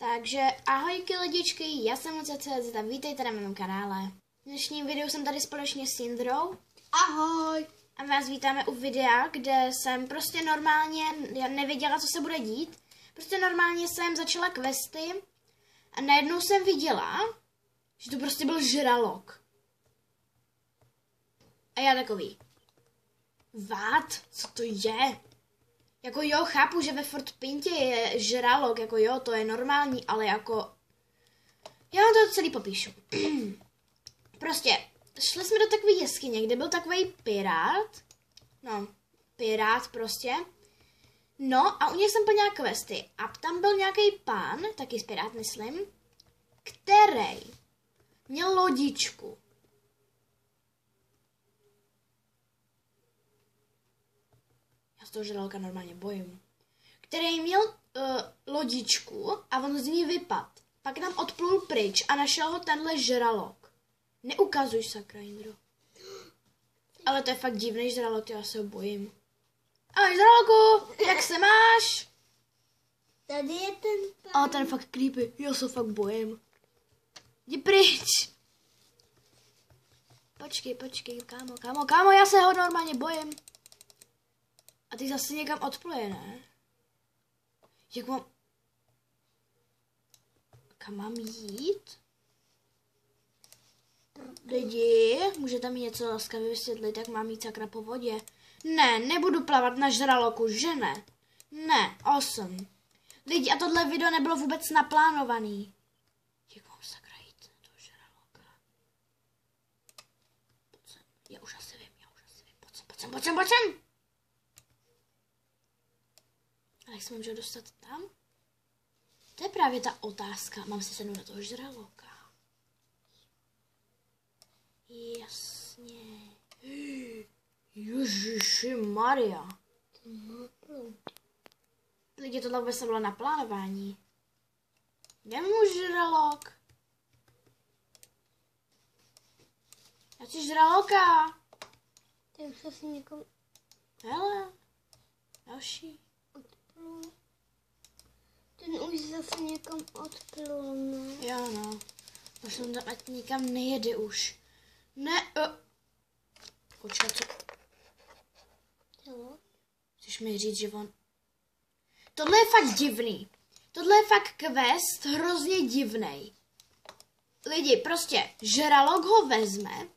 Takže ahojky lidičky, já jsem CZ a vítejte na mém kanále. V dnešním videu jsem tady společně s Jindrou. Ahoj! A vás vítáme u videa, kde jsem prostě normálně já nevěděla, co se bude dít. Prostě normálně jsem začala questy a najednou jsem viděla, že to prostě byl žralok. A já takový, Vát, co to je? Jako jo, chápu, že ve Fort Pintě je žralok, jako jo, to je normální, ale jako... Já to celý popíšu. prostě, šli jsme do takové jeskyně, kde byl takový pirát. No, pirát prostě. No a u něj jsem plnila questy. A tam byl nějaký pán, taky z pirát myslím, který měl lodičku. Z toho žraloka normálně bojím. Který měl uh, lodičku a on z ní vypad. Pak nám odplul pryč a našel ho tenhle žralok. Neukazuj sakra, Indro. Ale to je fakt divný žralok, já se ho bojím. Ahoj žraloku, jak se máš? Tady je ten pán. Ale ten fakt creepy, já se fakt bojím. Jdi pryč. Počkej, počkej, kámo, kámo, kámo, já se ho normálně bojím. A ty zase někam odpluje, ne? Jak mám... Kam mám jít? Lidi, můžete mi něco laskavě vysvětlit, jak mám jít sakra po vodě? Ne, nebudu plavat na žraloku, že ne? Ne, osm. Lidi, a tohle video nebylo vůbec naplánovaný. Jak mám sakra jít na toho žraloka? Pojď sem, já už asi vím, já už asi vím. Pojď sem, pojď sem, pojď sem, pojď sem. Ale jak se můžu dostat tam? To je právě ta otázka. Mám se sednout na toho žraloka. Jasně. Ježiši Maria. Lidi, tohle vůbec bylo na plánování. Kde můj žralok? Já chci žraloka. Ty už asi někomu Hele. Další. Ten už zase někam odplul, no. Jo, no. Tam, ať nikam nejede už. Ne, uh. Počkat, co? Jo. Chceš mi říct, že on... Tohle je fakt divný. Tohle je fakt quest hrozně divný. Lidi, prostě, žralok ho vezme,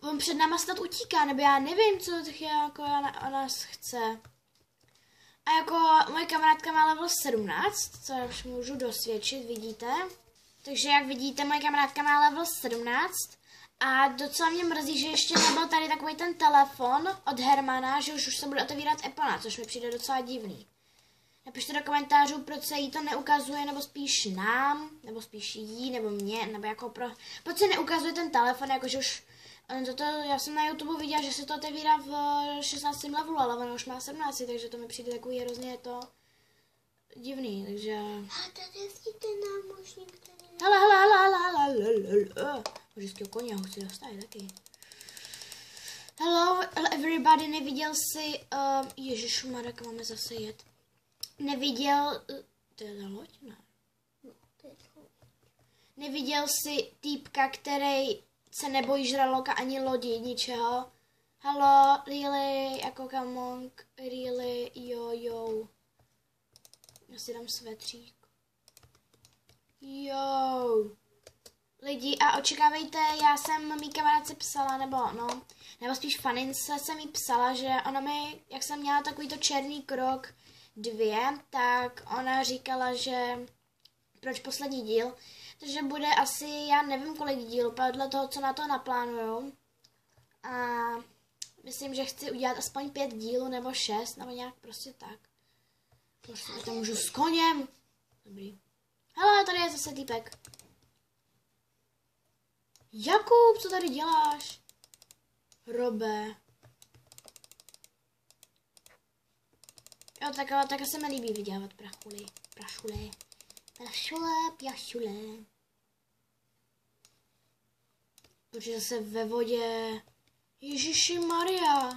on před náma snad utíká, nebo já nevím, co to je, jako nás chce. A jako moje kamarádka má level 17, co já už můžu dosvědčit, vidíte. Takže jak vidíte, moje kamarádka má level 17 a docela mě mrzí, že ještě nebyl tady takový ten telefon od Hermana, že už, už se bude otevírat Epona, což mi přijde docela divný. Napište do komentářů, proč se jí to neukazuje, nebo spíš nám, nebo spíš jí, nebo mě, nebo jako pro... Proč se neukazuje ten telefon, jakože už... eh, Toto, já jsem na YouTube viděla, že se to otevírá v eh, 16. levelu, ale ono už má 17, takže to mi přijde takový hrozně to divný, takže... A tady je ten námořník, který... Hele, hele, hele, hele, hele, hele, hele. Možná koně ho chci dostat taky. Hello, everybody, neviděl jsi, uh, ježišu Marek, máme zase jet. Neviděl, to je ta loď, ne? No, to je to. Neviděl jsi týpka, který se nebojí žraloka ani lodi, ničeho. Hello, really, jako on, really, jo, jo. Já si dám svetřík. Jo. Lidi, a očekávejte, já jsem mý kamarádce psala, nebo no, nebo spíš fanince jsem jí psala, že ona mi, jak jsem měla takovýto černý krok dvě, tak ona říkala, že proč poslední díl, takže bude asi, já nevím kolik dílů, podle toho, co na to naplánujou. A myslím, že chci udělat aspoň pět dílů, nebo šest, nebo nějak prostě tak. Prostě to můžu s koněm. Dobrý. Hele, tady je zase týpek. Jakub, co tady děláš? Robe. Jo, tak, ale tak se mi líbí vydělávat prachuly. Prašule. Prašule. Protože zase ve vodě... Ježiši Maria.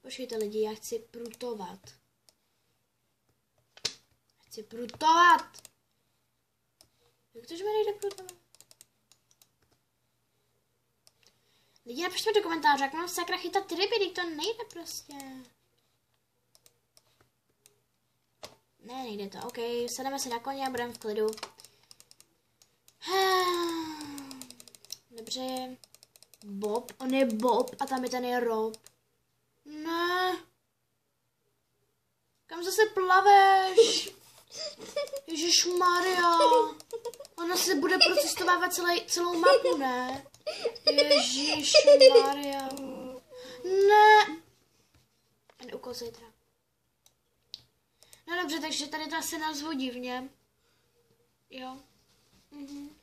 Počkejte lidi, já chci prutovat. Chci prutovat. Jak to, že mi nejde tebe? Lidi, napište mi do komentáře, jak mám sakra chytat ryby, to nejde prostě. Ne, nejde to. OK, sedeme si na koně a budeme v klidu. Dobře. Bob, on je Bob a tam je ten je Rob. Ne. Kam zase plaveš? Ježíš Maria. Ona se bude procestovávat celý, celou mapu, ne? Ježíš Maria. Ne. Úkol zítra. Dobře, takže tady to asi nazvu divně. Jo. Mhm.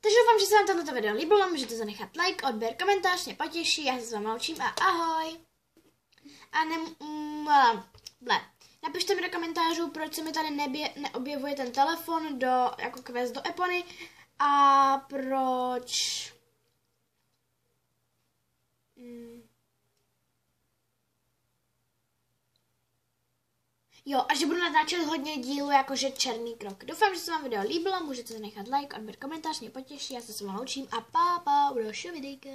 Takže doufám, že se vám toto video líbilo, můžete zanechat like, odběr, komentář, mě potěší, já se s vámi loučím a ahoj. A ne, mm, ble. Napište mi do komentářů, proč se mi tady nebě, neobjevuje ten telefon do, jako quest do Epony a proč... Mm. Jo, a že budu natáčet hodně dílů, jakože černý krok. Doufám, že se vám video líbilo, můžete zanechat like, odběr, komentář, mě potěší, já se s vámi loučím a pa, pa, u dalšího videjka.